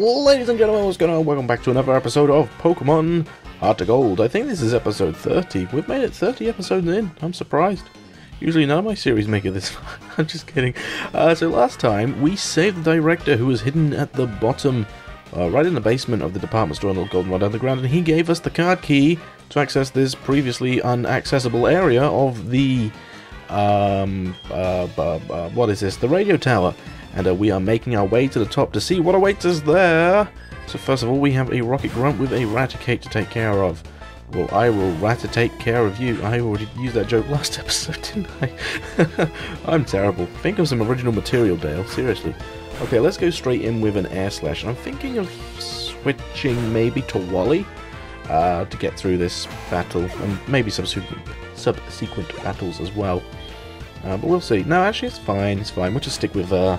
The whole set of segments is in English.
Ladies and gentlemen, what's going on? Welcome back to another episode of Pokemon Heart to Gold. I think this is episode 30. We've made it 30 episodes in. I'm surprised. Usually none of my series make it this far. I'm just kidding. Uh, so last time, we saved the director who was hidden at the bottom, uh, right in the basement of the department store in the Goldenrod Underground, and he gave us the card key to access this previously unaccessible area of the... Um, uh, uh, what is this? The radio tower and uh, we are making our way to the top to see what awaits us there. So first of all, we have a Rocket Grunt with a Raticate to take care of. Well, I will Raticate care of you. I already used that joke last episode, didn't I? I'm terrible. Think of some original material, Dale. Seriously. Okay, let's go straight in with an Air Slash. I'm thinking of switching maybe to Wally uh, to get through this battle, and maybe subsequent, subsequent battles as well. Uh, but we'll see. No, actually, it's fine. It's fine. We'll just stick with uh,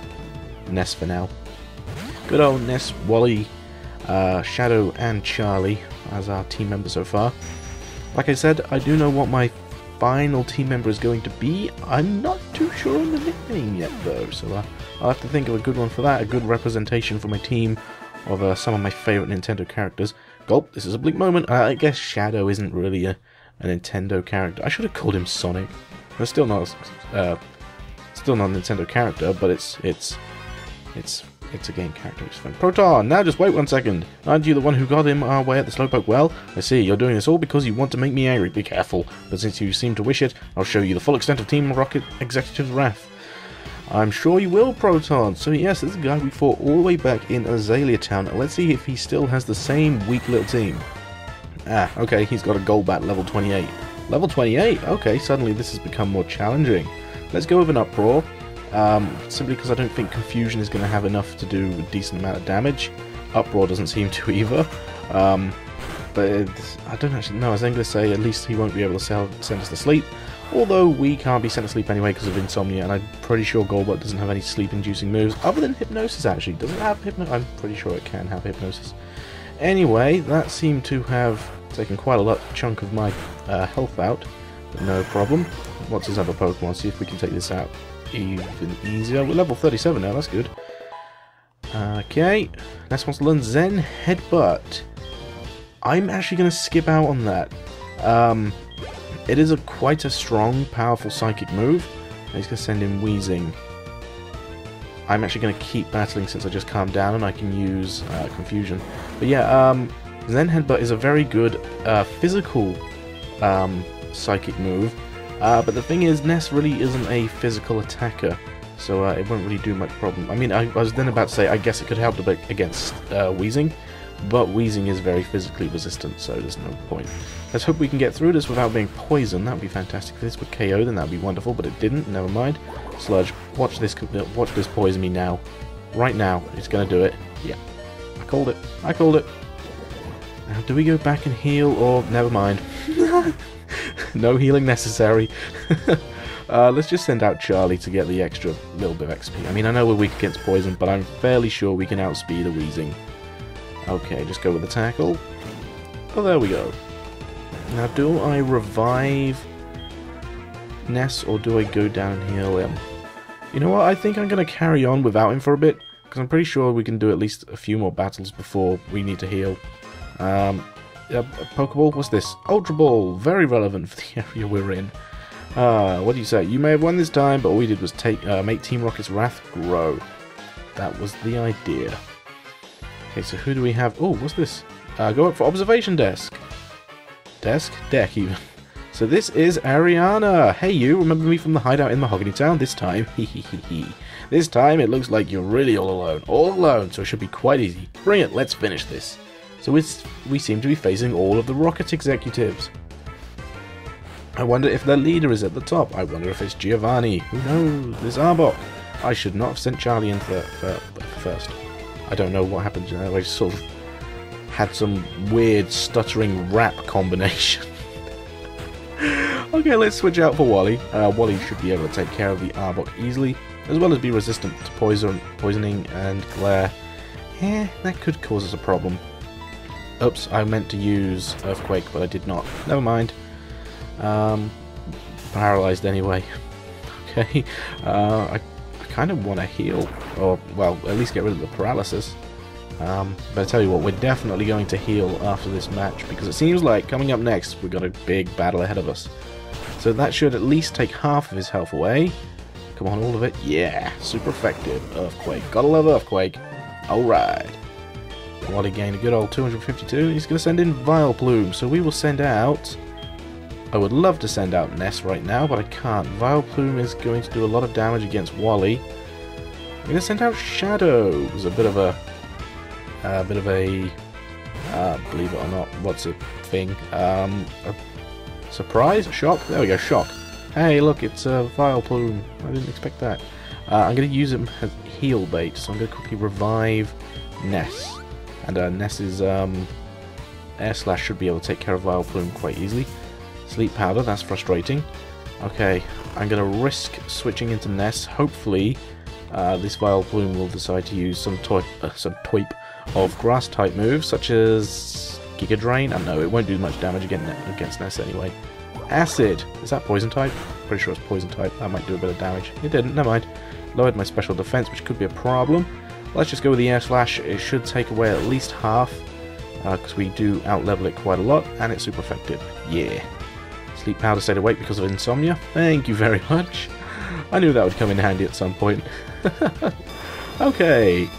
Ness for now. Good old Ness, Wally, uh, Shadow, and Charlie as our team members so far. Like I said, I do know what my final team member is going to be. I'm not too sure on the nickname yet, though, so uh, I'll have to think of a good one for that. A good representation for my team of uh, some of my favourite Nintendo characters. Gulp, this is a bleak moment. I guess Shadow isn't really a, a Nintendo character. I should have called him Sonic. But still not, uh, still not a Nintendo character, but it's it's it's it's a game character. It's fun. Proton, now just wait one second. Aren't you the one who got him our way at the Slowpoke well? I see, you're doing this all because you want to make me angry. Be careful. But since you seem to wish it, I'll show you the full extent of Team Rocket Executive's wrath. I'm sure you will, Proton. So yes, this guy we fought all the way back in Azalea Town. Let's see if he still has the same weak little team. Ah, okay, he's got a Golbat level 28. Level 28? Okay, suddenly this has become more challenging. Let's go with an Uproar. Um, simply because I don't think Confusion is going to have enough to do a decent amount of damage. Uproar doesn't seem to either. Um, but I don't actually know. I was going to say at least he won't be able to sell, send us to sleep. Although we can't be sent to sleep anyway because of insomnia, and I'm pretty sure Golbat doesn't have any sleep-inducing moves other than Hypnosis. Actually, does it have Hypnosis? I'm pretty sure it can have Hypnosis. Anyway, that seemed to have taken quite a lot chunk of my uh, health out, but no problem. What's his other Pokemon? See if we can take this out even easier. We're level 37 now, that's good. Okay, next one's learn Zen Headbutt. I'm actually going to skip out on that. Um, it is a quite a strong, powerful psychic move. He's going to send in Wheezing. I'm actually going to keep battling since I just calmed down and I can use uh, Confusion. But yeah, um, Zen Headbutt is a very good uh, physical um, psychic move uh, but the thing is, Ness really isn't a physical attacker, so uh, it won't really do much problem. I mean, I, I, was then about to say, I guess it could help a bit against uh, Wheezing, but Wheezing is very physically resistant, so there's no point. Let's hope we can get through this without being poisoned. That would be fantastic. If this would KO, then that would be wonderful, but it didn't. Never mind. Sludge, watch this, watch this poison me now. Right now. It's going to do it. Yeah. I called it. I called it. Now, do we go back and heal, or... Never mind. no healing necessary. uh, let's just send out Charlie to get the extra little bit of XP. I mean, I know we're weak against poison, but I'm fairly sure we can outspeed a Wheezing. Okay, just go with the tackle. Oh, there we go. Now, do I revive Ness, or do I go down and heal him? You know what, I think I'm going to carry on without him for a bit, because I'm pretty sure we can do at least a few more battles before we need to heal. Um, uh, Pokeball? What's this? Ultra Ball. Very relevant for the area we're in. Uh, what do you say? You may have won this time, but all we did was take uh, make Team Rocket's wrath grow. That was the idea. Okay, so who do we have? Oh, what's this? Uh, go up for observation desk. Desk? Deck, even. So this is Ariana. Hey, you. Remember me from the hideout in Mahogany Town? This time, This time, it looks like you're really all alone. All alone, so it should be quite easy. Bring it. Let's finish this. So we seem to be facing all of the Rocket executives. I wonder if their leader is at the top. I wonder if it's Giovanni. Who knows? There's Arbok. I should not have sent Charlie in first. I don't know what happened. I sort of had some weird stuttering rap combination. okay, let's switch out for Wally. Uh, Wally should be able to take care of the Arbok easily, as well as be resistant to poison, poisoning and glare. Eh, that could cause us a problem. Oops, I meant to use Earthquake, but I did not. Never mind. Um, paralyzed anyway. okay. Uh, I, I kind of want to heal, or, well, at least get rid of the paralysis. Um, but I tell you what, we're definitely going to heal after this match because it seems like coming up next we've got a big battle ahead of us. So that should at least take half of his health away. Come on, all of it. Yeah, super effective. Earthquake. Gotta love Earthquake. Alright. Wally gained a good old 252. He's going to send in Vileplume. So we will send out... I would love to send out Ness right now, but I can't. Vileplume is going to do a lot of damage against Wally. I'm going to send out Shadow. A bit of a a bit of a, uh, believe it or not, what's a thing? Um, a surprise? Shock? There we go, shock. Hey, look, it's a Vileplume. I didn't expect that. Uh, I'm going to use him as heal bait, so I'm going to quickly revive Ness. And uh, Ness's um, Air Slash should be able to take care of Vileplume quite easily. Sleep Powder, that's frustrating. Okay, I'm going to risk switching into Ness. Hopefully, uh, this Vileplume will decide to use some toy, uh, some toip of grass type moves such as Giga Drain. I know it won't do much damage against Ness anyway. Acid! Is that poison type? Pretty sure it's poison type. That might do a bit of damage. It didn't, never mind. Lowered my special defense, which could be a problem. Let's just go with the Air Slash. It should take away at least half, because uh, we do out-level it quite a lot, and it's super effective. Yeah. Sleep powder stayed awake because of insomnia. Thank you very much. I knew that would come in handy at some point. okay,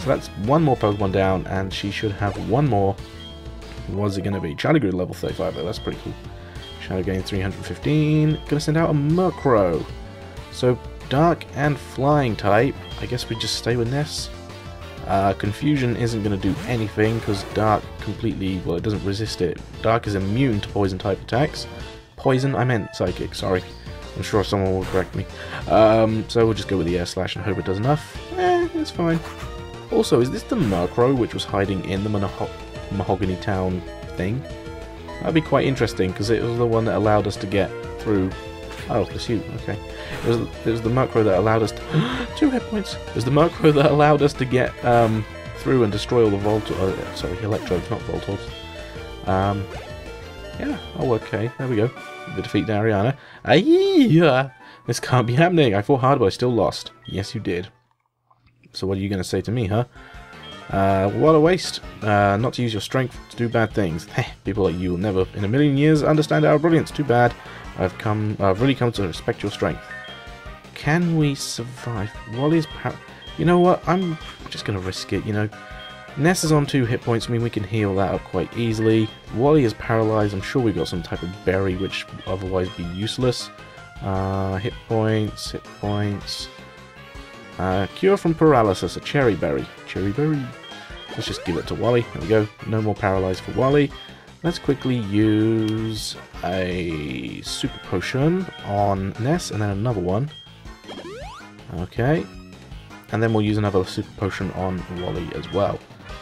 so that's one more Pokemon down, and she should have one more. What's it going to be? Charlie grew level 35, though. That's pretty cool. Shadow gain 315. Gonna send out a Murkrow. So, Dark and Flying type. I guess we just stay with Ness. Uh, Confusion isn't going to do anything, because Dark completely... Well, it doesn't resist it. Dark is immune to Poison type attacks. Poison? I meant Psychic, sorry. I'm sure someone will correct me. Um, so we'll just go with the Air Slash and hope it does enough. Eh, it's fine. Also, is this the Murkrow which was hiding in the Mahogany Town thing? That'd be quite interesting, because it was the one that allowed us to get through... Oh, pursuit, okay. It was, it was the Murkrow that allowed us to... Two hit points! It was the Murkrow that allowed us to get um, through and destroy all the Volt... Uh, sorry, Electrodes, not Voltorbs. Um, yeah, oh, okay, there we go. The defeat Dariana. Aye, this can't be happening. I fought hard, but I still lost. Yes, you did. So what are you going to say to me, huh? Uh, what a waste. Uh, not to use your strength to do bad things. People like you will never in a million years understand our brilliance. Too bad. I've come, I've really come to respect your strength. Can we survive? Wally's power... You know what? I'm just going to risk it, you know. Ness is on two hit points, I mean we can heal that up quite easily. Wally is paralyzed, I'm sure we've got some type of berry which would otherwise be useless. Uh, hit points, hit points. Uh, cure from paralysis, a cherry berry. Cherry berry. Let's just give it to Wally. There we go. No more paralyzed for Wally. Let's quickly use a super potion on Ness and then another one. Okay. And then we'll use another super potion on Wally as well.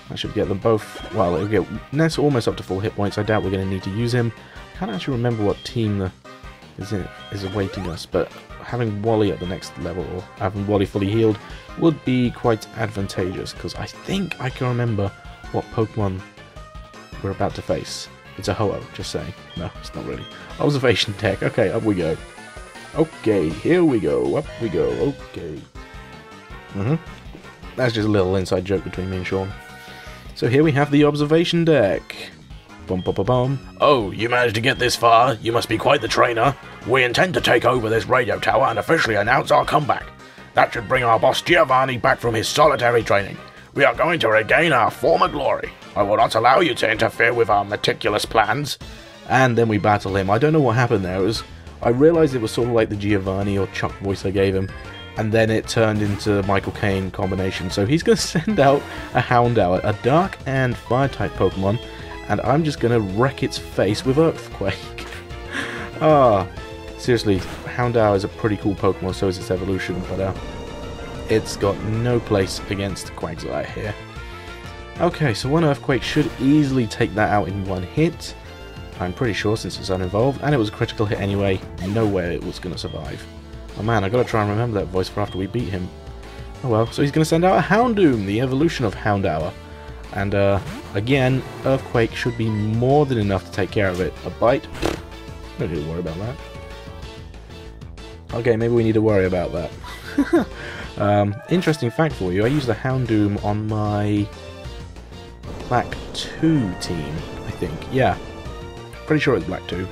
That should get them both. Well, it'll get Ness almost up to full hit points. I doubt we're going to need to use him. I can't actually remember what team the, is, in, is awaiting us, but having Wally at the next level, or having Wally fully healed, would be quite advantageous, because I think I can remember what Pokemon we're about to face. It's a Ho-Oh, just saying. No, it's not really. Observation deck. Okay, up we go. Okay, here we go. Up we go. Okay. Mm-hmm. That's just a little inside joke between me and Sean. So here we have the observation deck. Bum, bum, bum, bum. Oh, you managed to get this far? You must be quite the trainer. We intend to take over this radio tower and officially announce our comeback. That should bring our boss Giovanni back from his solitary training. We are going to regain our former glory. I will not allow you to interfere with our meticulous plans. And then we battle him. I don't know what happened there. It was, I realized it was sort of like the Giovanni or Chuck voice I gave him. And then it turned into Michael Caine combination. So he's going to send out a Houndour, a dark and fire type Pokemon and I'm just going to wreck its face with Earthquake. ah, seriously, Houndour is a pretty cool Pokemon, so is its evolution, but uh, it's got no place against Quagsire here. Okay, so one Earthquake should easily take that out in one hit. I'm pretty sure since it's unevolved, and it was a critical hit anyway, no way it was going to survive. Oh man, i got to try and remember that voice for after we beat him. Oh well, so he's going to send out a Houndoom, the evolution of Houndour. And uh, again, Earthquake should be more than enough to take care of it. A bite? Don't need to worry about that. Okay, maybe we need to worry about that. um, interesting fact for you, I used the Houndoom on my Black 2 team, I think. Yeah, pretty sure it's Black 2.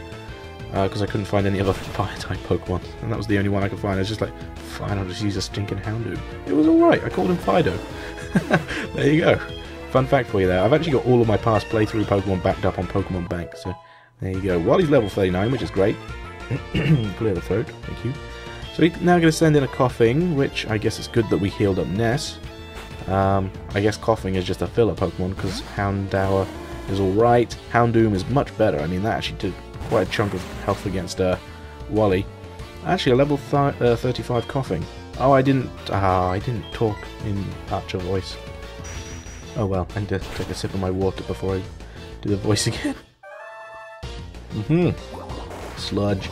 Because uh, I couldn't find any other fire-type Pokemon. And that was the only one I could find. I was just like, fine, I'll just use a stinking Houndoom. It was alright, I called him Fido. there you go. Fun fact for you there. I've actually got all of my past playthrough Pokemon backed up on Pokemon Bank, so there you go. He's level 39, which is great. Clear the throat, thank you. So we're now going to send in a Koffing, which I guess it's good that we healed up Ness. Um, I guess Koffing is just a filler Pokemon, because Houndour is alright. Houndoom is much better. I mean, that actually did quite a chunk of health against uh, Wally. Actually, a level th uh, 35 Koffing. Oh, I didn't. Ah, I didn't talk in Archer voice. Oh well, I need to take a sip of my water before I do the voice again. Mm-hmm. Sludge.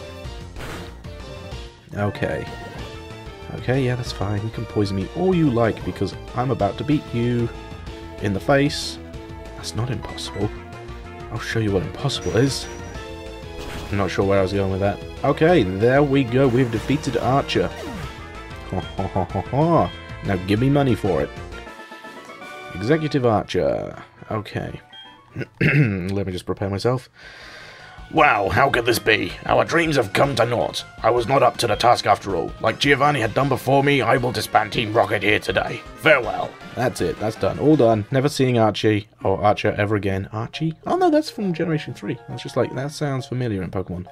Okay. Okay, yeah, that's fine. You can poison me all you like because I'm about to beat you in the face. That's not impossible. I'll show you what impossible is. I'm not sure where I was going with that. Okay, there we go. We've defeated Archer. Ha ha ha ha ha. Now give me money for it. Executive Archer. Okay. Let me just prepare myself. Wow, how could this be? Our dreams have come to naught. I was not up to the task after all. Like Giovanni had done before me, I will disband Team Rocket here today. Farewell. That's it, that's done. All done. Never seeing Archie or Archer ever again. Archie? Oh no, that's from Generation 3. That's just like, that sounds familiar in Pokemon.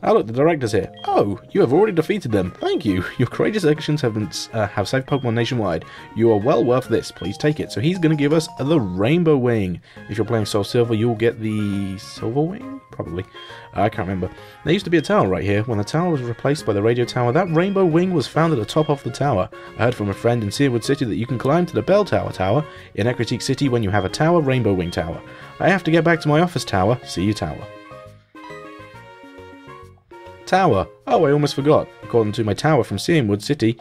Ah, look, the director's here. Oh, you have already defeated them. Thank you. Your courageous actions have been, uh, have saved Pokemon nationwide. You are well worth this. Please take it. So he's going to give us the Rainbow Wing. If you're playing Soul Silver, you'll get the Silver Wing? Probably. I can't remember. There used to be a tower right here. When the tower was replaced by the radio tower, that Rainbow Wing was found at the top of the tower. I heard from a friend in Cianwood City that you can climb to the Bell Tower Tower in Ecruteak City when you have a tower Rainbow Wing Tower. I have to get back to my office tower. See you, tower. Tower. Oh, I almost forgot. According to my tower from Cianwood City,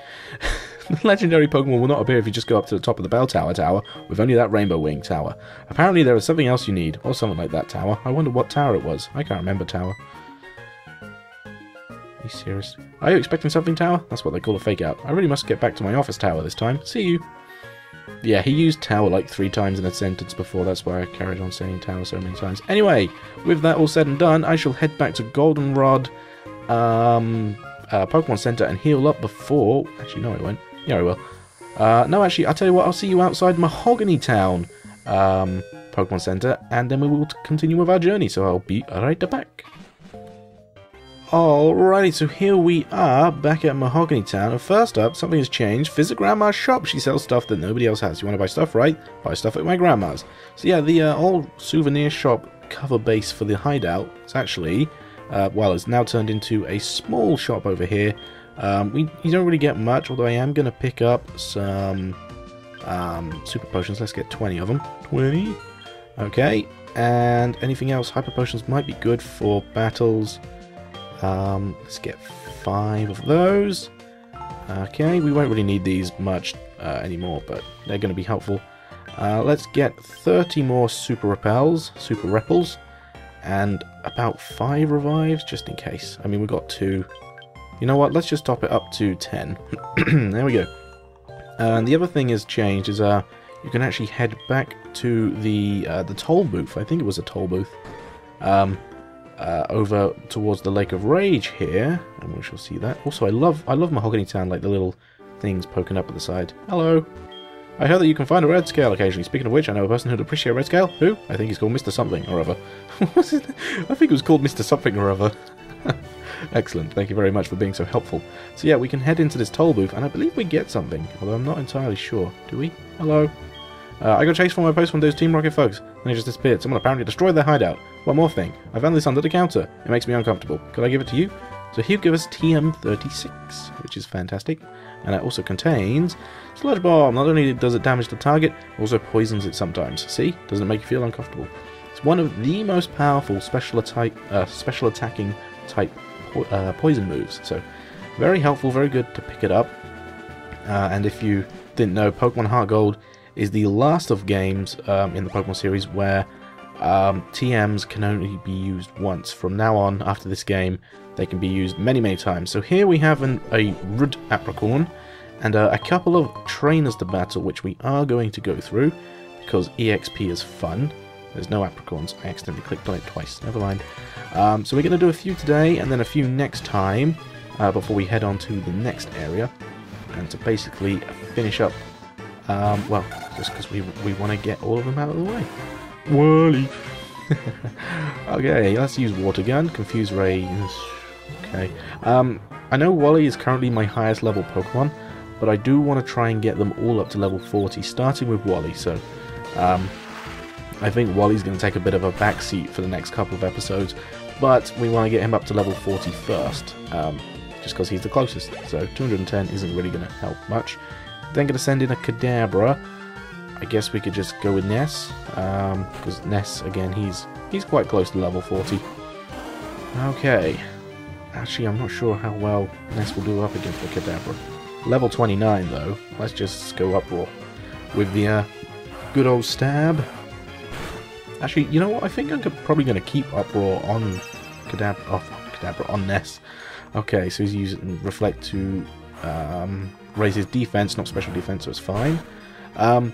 the legendary Pokemon will not appear if you just go up to the top of the Bell Tower Tower with only that Rainbow Wing Tower. Apparently there is something else you need, or something like that tower. I wonder what tower it was. I can't remember tower. Are you serious? Are you expecting something, Tower? That's what they call a fake out. I really must get back to my office tower this time. See you. Yeah, he used tower like three times in a sentence before. That's why I carried on saying tower so many times. Anyway, with that all said and done, I shall head back to Goldenrod um, uh, Pokemon Center and heal up before. Actually, no, I won't. Yeah, I will. Uh, no, actually, I'll tell you what. I'll see you outside Mahogany Town um, Pokemon Center, and then we will continue with our journey. So I'll be right back. Alrighty, so here we are back at Mahogany Town. And first up, something has changed. Visit Grandma's shop. She sells stuff that nobody else has. You want to buy stuff, right? Buy stuff at my grandma's. So yeah, the uh, old souvenir shop cover base for the hideout is actually uh, well, it's now turned into a small shop over here. Um, we you don't really get much, although I am going to pick up some um, super potions. Let's get 20 of them. 20. Okay. And anything else? Hyper potions might be good for battles. Um, let's get five of those. Okay, we won't really need these much uh, anymore, but they're going to be helpful. Uh, let's get 30 more super repels, super repels and about five revives just in case. I mean, we got two. You know what? Let's just top it up to 10. there we go. And the other thing has changed is uh, you can actually head back to the uh, the toll booth. I think it was a toll booth. Um, uh, over towards the Lake of Rage here, and we shall see that. Also, I love I love Mahogany Town, like the little things poking up at the side. Hello. I heard that you can find a red scale occasionally. Speaking of which, I know a person who'd appreciate a red scale. Who? I think he's called Mr. Something or other. was it? I think it was called Mr. Something or other. Excellent. Thank you very much for being so helpful. So yeah, we can head into this toll booth, and I believe we get something, although I'm not entirely sure. Do we? Hello? Uh, I got chased from my post from those Team Rocket folks, and they just disappeared. Someone apparently destroyed their hideout. One more thing. I found this under the counter. It makes me uncomfortable. Could I give it to you? So he'll give us TM36, which is fantastic. And it also contains Sludge Bomb. Not only does it damage the target, also poisons it sometimes. See? Doesn't it make you feel uncomfortable? It's one of the most powerful special, attack, uh, special attacking type po uh, poison moves. So very helpful, very good to pick it up. Uh, and if you didn't know, Pokemon Heart Gold is the last of games um, in the Pokemon series where um, TMs can only be used once. From now on, after this game, they can be used many, many times. So here we have an, a Rud Apricorn and uh, a couple of trainers to battle, which we are going to go through because EXP is fun. There's no apricorns. I accidentally clicked on it twice. Never mind. Um, so we're going to do a few today and then a few next time uh, before we head on to the next area. And to basically finish up, um, well, just because we, we want to get all of them out of the way. Wally! okay, let's use Water Gun. Confuse Ray. Okay. Um, I know Wally is currently my highest level Pokemon, but I do want to try and get them all up to level 40, starting with Wally. So, um, I think Wally's going to take a bit of a backseat for the next couple of episodes, but we want to get him up to level 40 first, um, just because he's the closest. So 210 isn't really going to help much. Then going to send in a Kadabra. I guess we could just go with Ness, because um, Ness, again, he's he's quite close to level 40. Okay. Actually, I'm not sure how well Ness will do up against the Kadabra. Level 29, though. Let's just go Uproar with the uh, good old stab. Actually, you know what? I think I'm probably going to keep Uproar on Kadabra, oh, Kadabra, on Ness. Okay, so he's using Reflect to um, raise his defense, not special defense, so it's fine. Um,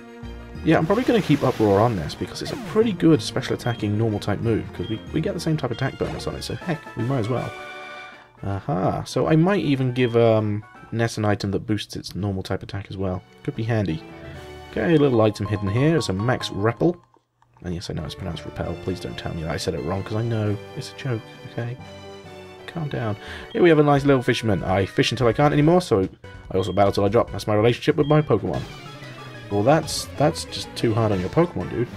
yeah, I'm probably going to keep Uproar on this because it's a pretty good special attacking normal type move because we, we get the same type of attack bonus on it, so heck, we might as well. Aha, so I might even give um, Ness an item that boosts its normal type attack as well. Could be handy. Okay, a little item hidden here. It's a Max Repel. And yes, I know it's pronounced repel. Please don't tell me that I said it wrong, because I know it's a joke, okay? Calm down. Here we have a nice little fisherman. I fish until I can't anymore, so I also battle till I drop. That's my relationship with my Pokemon. Well, that's that's just too hard on your Pokemon, dude.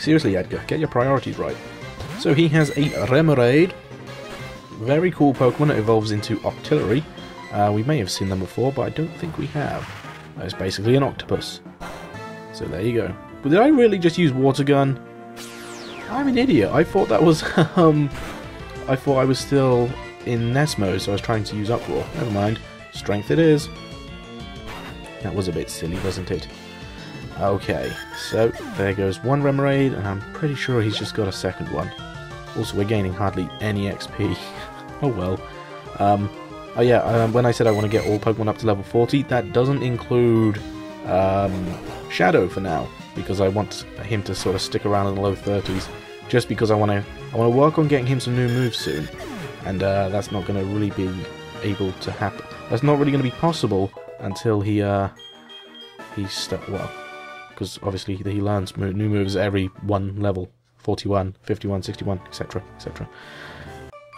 Seriously, Edgar, get your priorities right. So he has a Remoraid. Very cool Pokemon. It evolves into Octillery. Uh, we may have seen them before, but I don't think we have. It's basically an octopus. So there you go. But did I really just use water gun? I'm an idiot. I thought that was, um, I thought I was still in Ness mode, so I was trying to use Uproar. Never mind. Strength it is. That was a bit silly, wasn't it? Okay, so there goes one Remoraid, and I'm pretty sure he's just got a second one. Also, we're gaining hardly any XP. oh well. Um, oh yeah, um, when I said I want to get all Pokemon up to level 40, that doesn't include um, Shadow for now because I want him to sort of stick around in the low 30s just because I want to I want to work on getting him some new moves soon and uh, that's not going to really be able to happen that's not really going to be possible until he uh he's stuck well because obviously he learns new moves every one level 41 51 61 etc etc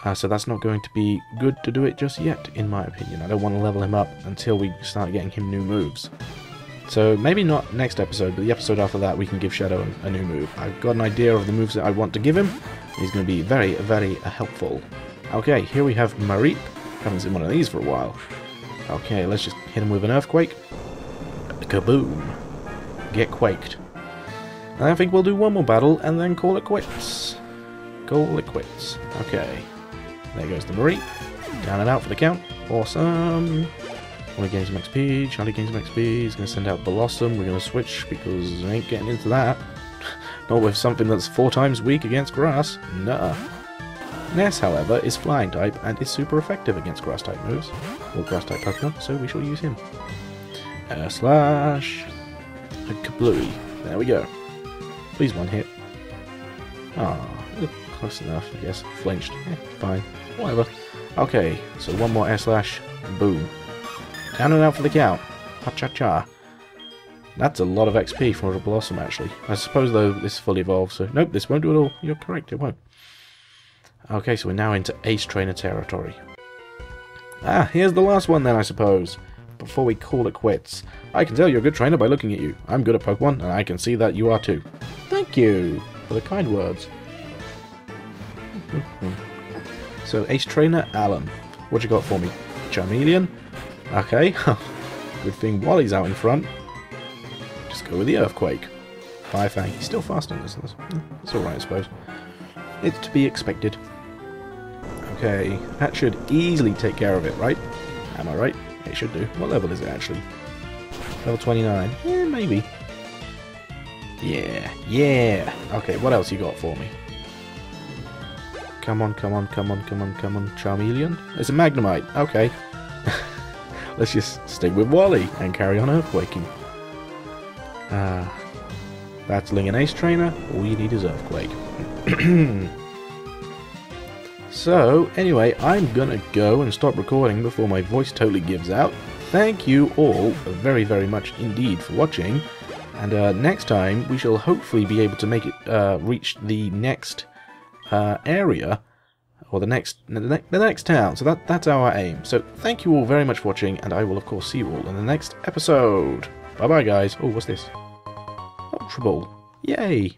uh, so that's not going to be good to do it just yet in my opinion I don't want to level him up until we start getting him new moves so maybe not next episode, but the episode after that we can give Shadow a, new move. I've got an idea of the moves that I want to give him. He's going to be very, very helpful. Okay, here we have Mareep. Haven't seen one of these for a while. Okay, let's just hit him with an Earthquake. Kaboom. Get quaked. I think we'll do one more battle and then call it quits. Call it quits. Okay. There goes the Mareep. Down and out for the count. Awesome. Only gains some XP, Charlie gains some XP, he's going to send out Bellossom, we're going to switch because I ain't getting into that. Not with something that's four times weak against grass, Nuh. Ness, however, is flying type and is super effective against grass type moves, or grass type Pokemon, so we shall use him. Air Slash, a Kablooey, there we go. Please one hit. Ah, close enough, I guess. Flinched, eh, fine, whatever. Okay, so one more Air Slash, boom. Down and out for the count. Ha-cha-cha. That's a lot of XP for a Bellossom, actually. I suppose, though, this fully evolved, so... Nope, this won't do it all. You're correct, it won't. Okay, so we're now into Ace Trainer territory. Ah, here's the last one then, I suppose. Before we call it quits. I can tell you're a good trainer by looking at you. I'm good at Pokemon, and I can see that you are too. Thank you for the kind words. so, Ace Trainer Alan. What you got for me? Charmeleon? Okay, good thing Wally's out in front. Just go with the Earthquake. Fire Fang, he's still fast on this. That's alright, I suppose. It's to be expected. Okay, that should easily take care of it, right? Am I right? It should do. What level is it, actually? Level 29. Yeah, maybe. Yeah, yeah. Okay, what else you got for me? Come on, come on, come on, come on, come on. Charmeleon? It's a Magnemite. Okay. Let's just stick with Wally and carry on earthquaking. Uh, that's Ling Ace Trainer. All you need is Earthquake. so, anyway, I'm gonna go and stop recording before my voice totally gives out. Thank you all very, very much indeed for watching. And uh, next time, we shall hopefully be able to make it uh, reach the next uh, area, or the next the, ne the next town. So that that's our aim. So thank you all very much for watching, and I will of course see you all in the next episode. Bye bye, guys. Oh, what's this? Ultra Ball. Yay!